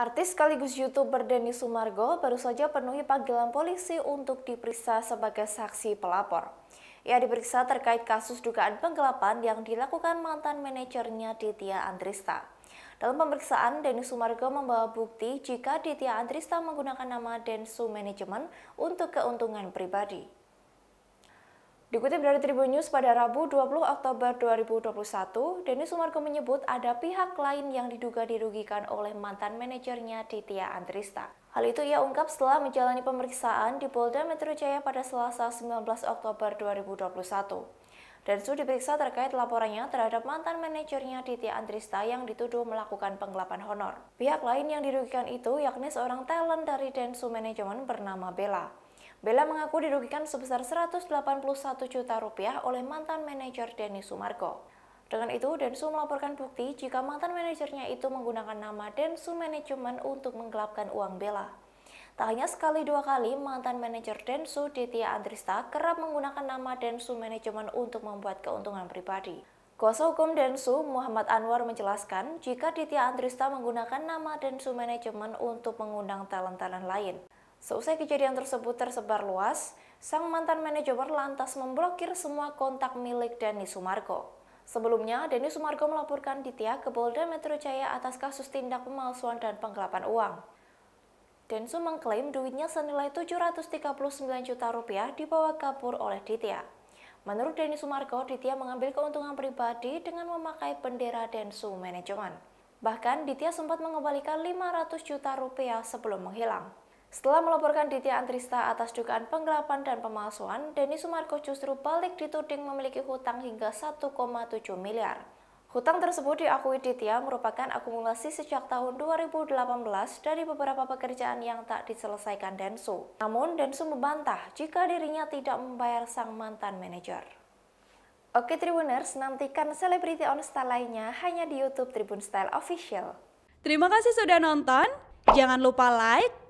Artis sekaligus youtuber Denny Sumargo baru saja penuhi panggilan polisi untuk diperiksa sebagai saksi pelapor. Ia diperiksa terkait kasus dugaan penggelapan yang dilakukan mantan manajernya Ditya Andrista. Dalam pemeriksaan, Denny Sumargo membawa bukti jika Ditya Andrista menggunakan nama Densu Management untuk keuntungan pribadi. Dikutip dari Tribun News pada Rabu 20 Oktober 2021, Denny Sumargo menyebut ada pihak lain yang diduga dirugikan oleh mantan manajernya Ditya Andrista. Hal itu ia ungkap setelah menjalani pemeriksaan di Polda Metro Jaya pada Selasa 19 Oktober 2021. Densu diperiksa terkait laporannya terhadap mantan manajernya Ditya Andrista yang dituduh melakukan penggelapan honor. Pihak lain yang dirugikan itu yakni seorang talent dari Densu Manajemen bernama Bella. Bella mengaku dirugikan sebesar 181 juta rupiah oleh mantan manajer Denny Sumargo. Dengan itu, Densu melaporkan bukti jika mantan manajernya itu menggunakan nama Densu Manajemen untuk menggelapkan uang Bella. Tak hanya sekali dua kali, mantan manajer Densu, Ditya Andrista, kerap menggunakan nama Densu Manajemen untuk membuat keuntungan pribadi. Kuasa hukum Densu, Muhammad Anwar menjelaskan jika Ditya Andrista menggunakan nama Densu Manajemen untuk mengundang talent-talent lain. Seusai kejadian tersebut tersebar luas, sang mantan manajemen lantas memblokir semua kontak milik Denny Sumargo. Sebelumnya, Denny Sumargo melaporkan Ditya ke Polda Metro Jaya atas kasus tindak pemalsuan dan penggelapan uang. Densu mengklaim duitnya senilai 739 juta rupiah dibawa kabur oleh Ditya. Menurut Denny Sumargo, Ditya mengambil keuntungan pribadi dengan memakai bendera Densu Manajemen. Bahkan, Ditya sempat mengembalikan 500 juta rupiah sebelum menghilang. Setelah melaporkan Ditya Antrista atas dugaan penggelapan dan pemalsuan, Denny Sumarko justru balik dituding memiliki hutang hingga 1,7 miliar. Hutang tersebut diakui Ditya merupakan akumulasi sejak tahun 2018 dari beberapa pekerjaan yang tak diselesaikan Densu. Namun, Densu membantah jika dirinya tidak membayar sang mantan manajer. Oke Tribuners, nantikan selebriti on style lainnya hanya di YouTube Tribun Style Official. Terima kasih sudah nonton. Jangan lupa like,